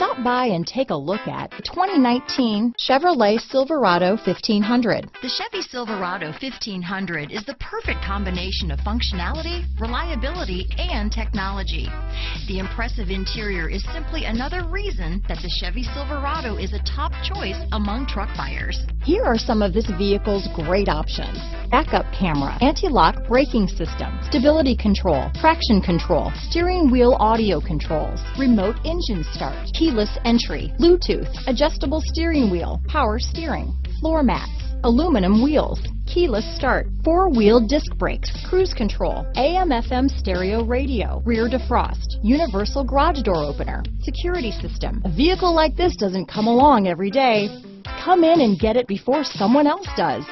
Stop by and take a look at the 2019 Chevrolet Silverado 1500. The Chevy Silverado 1500 is the perfect combination of functionality, reliability, and technology. The impressive interior is simply another reason that the Chevy Silverado is a top choice among truck buyers. Here are some of this vehicle's great options. Backup camera, anti-lock braking system, stability control, traction control, steering wheel audio controls, remote engine start, keyless entry, Bluetooth, adjustable steering wheel, power steering, floor mats, aluminum wheels, keyless start, four-wheel disc brakes, cruise control, AM FM stereo radio, rear defrost, universal garage door opener, security system. A vehicle like this doesn't come along every day. Come in and get it before someone else does.